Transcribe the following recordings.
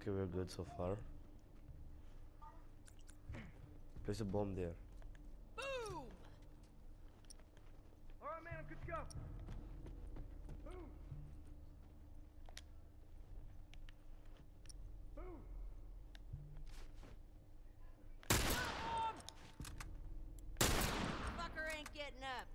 Okay, we're good so far. Place a bomb there. Boom! All right, man, I'm good to go. Boom. Boom. Fucker ain't getting up.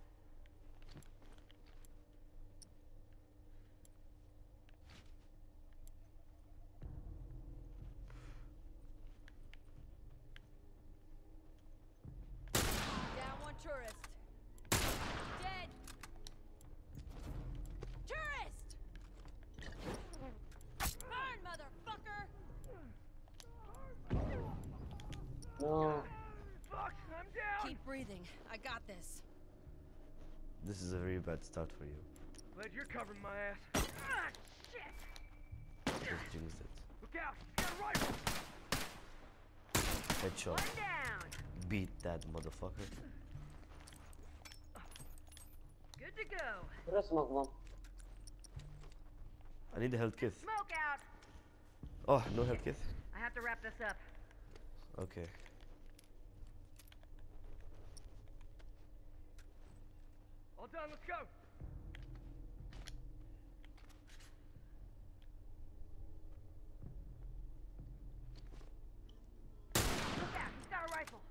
Down one tourist. Dead. Tourist! Burn, motherfucker! No. Fuck, I'm down. Keep breathing. I got this. This is a very bad start for you. Glad you're covering my ass. Ah, shit. Just jinxed it. Look out. He's got a rifle. Headshot. One down. Beat that motherfucker. Good to go. Throw a smoke bomb. I need a health kit. Smoke out. Oh, no health kit. I have to wrap this up. Okay. All done. Let's go. Look out. He's got a rifle.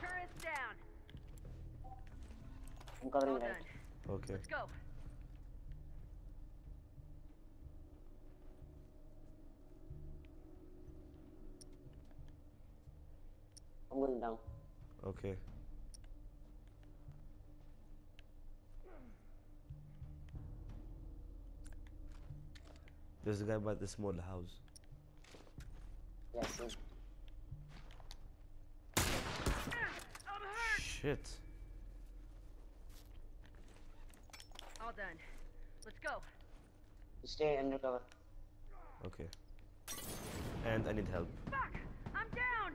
Turret's down. I'm covering All right. done. Okay. Let's go. I'm going down. Okay. There's a guy by the small house. Yeah, see. I'm hurt. Shit. All done. Let's go. Stay under cover. Okay. And I need help. Fuck! I'm down!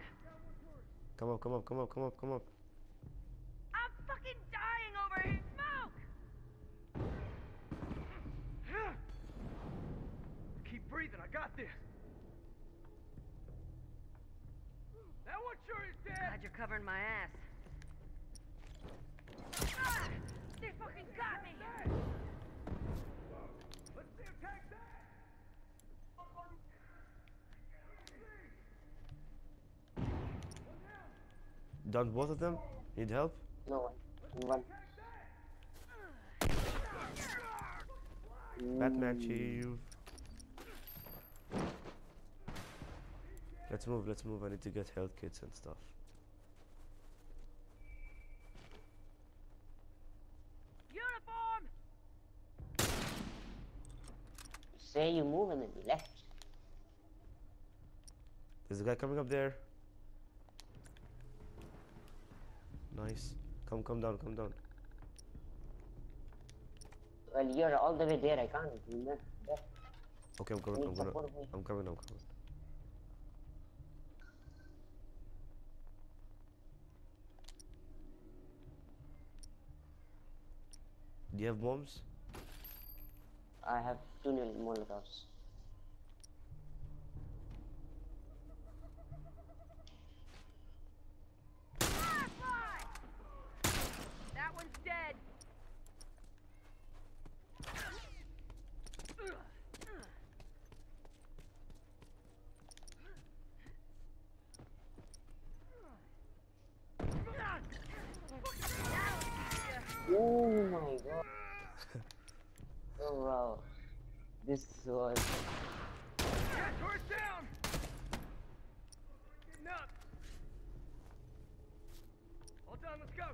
Come up, come up, come up, come up, come up. I'm fucking dying over here! Smoke! Keep breathing. I got this. That one sure is dead. Glad you're covering my ass. Ah! They fucking got me! Let's see him take that. Done both of them? Need help? No one. One. Batman chief. Let's move, let's move. I need to get health kits and stuff. Uniform! Say you move and then you left. There's a guy coming up there. Nice. Come, come down, come down. Well, you're all the way there. I can't. You're not there. Okay, I'm coming, I'm gonna. I'm coming, I'm coming. Do you have bombs? I have two molotovs. That one's dead. Oh my god. oh wow. This was. Turret down. Getting up. All done. Let's go.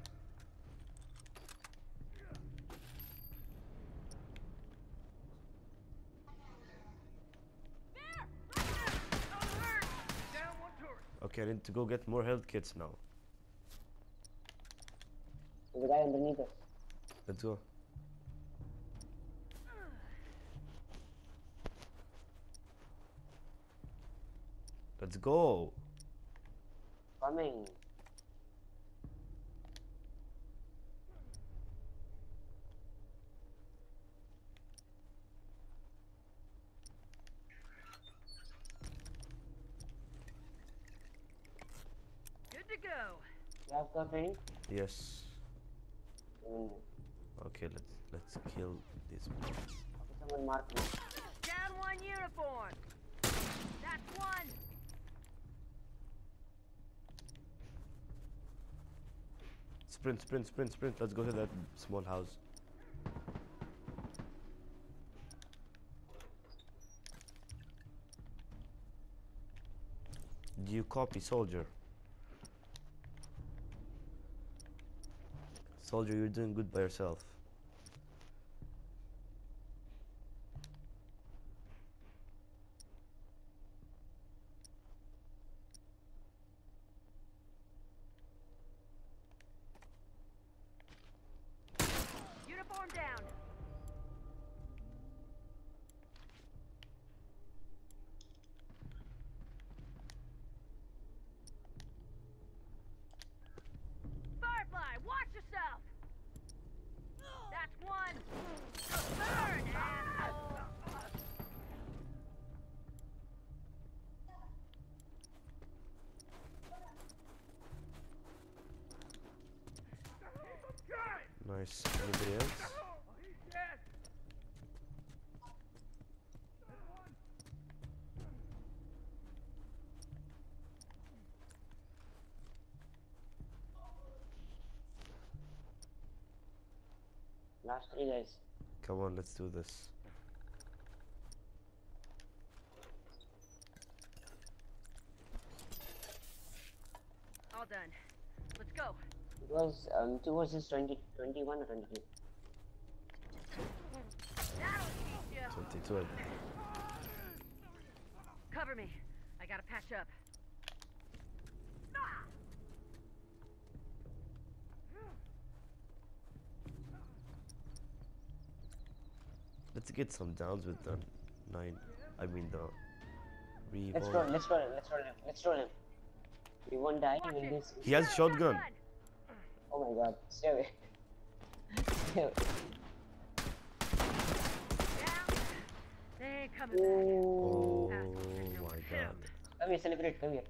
There! I'm hurt! Down one turret. Okay, I need to go get more health kits now. There's a guy underneath us. Let's go. Let's go. Coming. go. You have got? Yes. Mm. Okay, let's let's kill this. Okay, someone mark me. Down one uniform. That's one. Sprint, sprint, sprint, sprint. Let's go to that small house. Do you copy, soldier? Soldier, you're doing good by yourself. Uniform down. Firefly, watch yourself. That's one. Burn, asshole. Okay. Nice. Anybody else? He's dead. That's one. Last three guys. Come on, let's do this. All done. Let's go. It was um, two versus 20, 21 or 22. That'll teach ya. 22. Cover me. I gotta patch up. Let's get some downs with the nine. I mean the Let's roll, let's roll him, let's roll him, let's roll him. He won't die, Watch we'll it. lose. He has a shotgun. Oh my god, stay away. Stay away. Down. They ain't coming back. Oh Assholes didn't know my what to do. god. Come here, celebrate, come here.